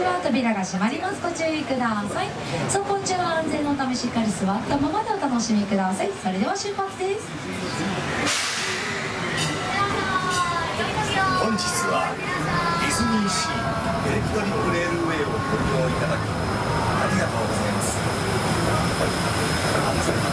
ちは扉が閉まります。ご注意ください。走行中は安全のためしっかり座ったままでお楽しみください。それでは出発です。本日はディズニーシーエレクトリックレールウェイをご利用いただきありがとうございます。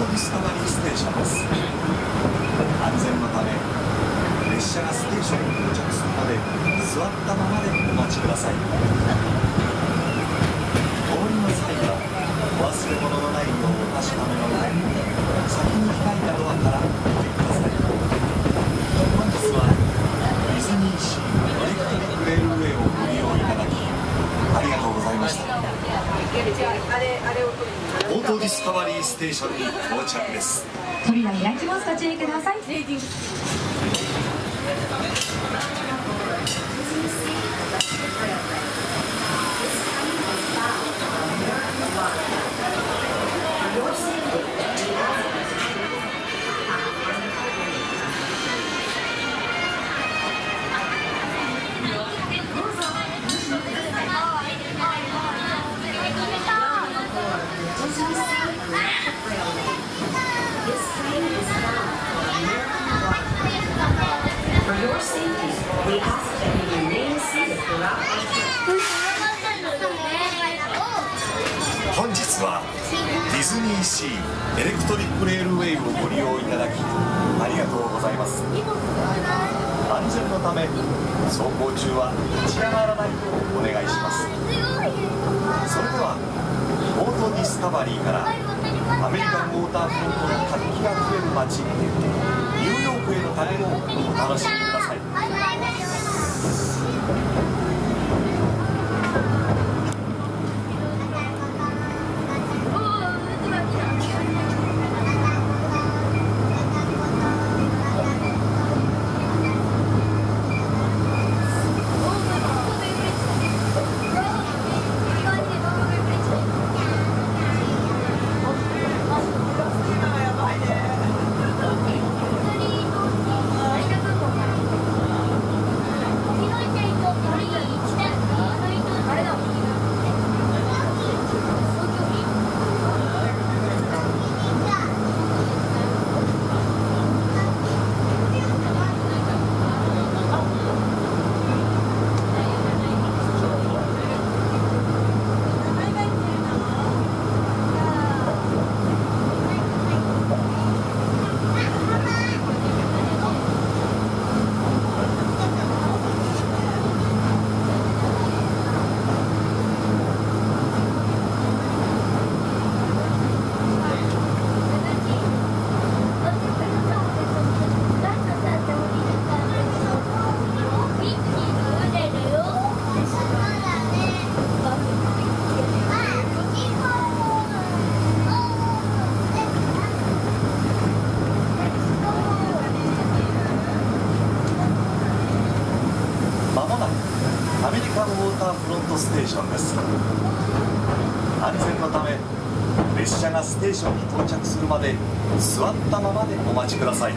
ディスカバリーステーションです。安全のため列車がステーションに到着するまで座ったままでお待ちください。お降りの際は忘れ物のないようお確かめの上先に開いたドアからお降りください本日はディズニーシーエレクトリックレールウェイをご利用いただきありがとうございましたオートディスカバリーステーションに到着です。扉開きますご注意くださいディズニーシーエレクトリックレールウェイをご利用いただきありがとうございます。安全のため走行中は立ち上がらないようお願いします。それではポートディスカバリーからアメリカンウォーターフロントの活気が溢れる街ニューヨークへの旅をお楽しみください「カンウォーターフロントステーションです安全のため列車がステーションに到着するまで座ったままでお待ちください。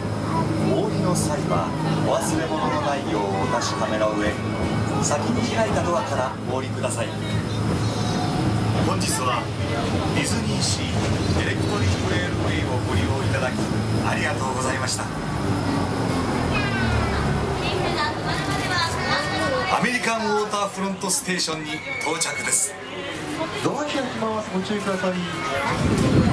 お降りの際はお忘れ物のないようお確かめの上先に開いたドアからお降りください。本日はディズニーシーエレクトリックレールウェイをご利用いただきありがとうございました。アメリカンウォーターフロントステーションに到着です。ドア開きますご注意ください。